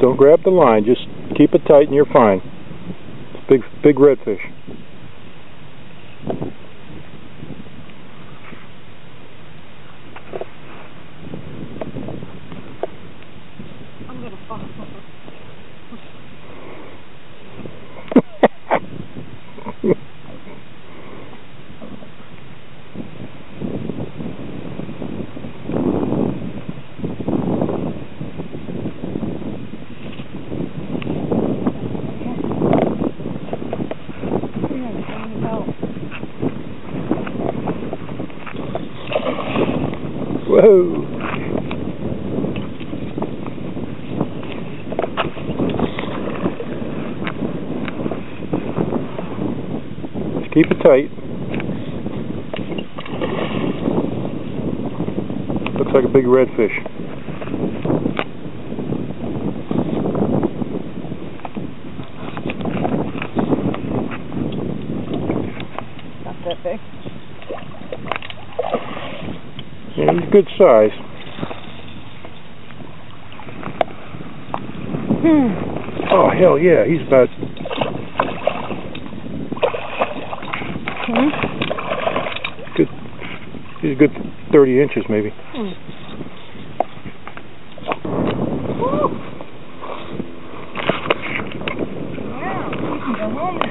Don't grab the line. Just keep it tight and you're fine. It's big, big redfish. Just keep it tight. Looks like a big redfish. He's good size. Hmm. Oh, hell yeah. He's about... Hmm? Good. He's a good 30 inches, maybe. Hmm. hmm. Wow,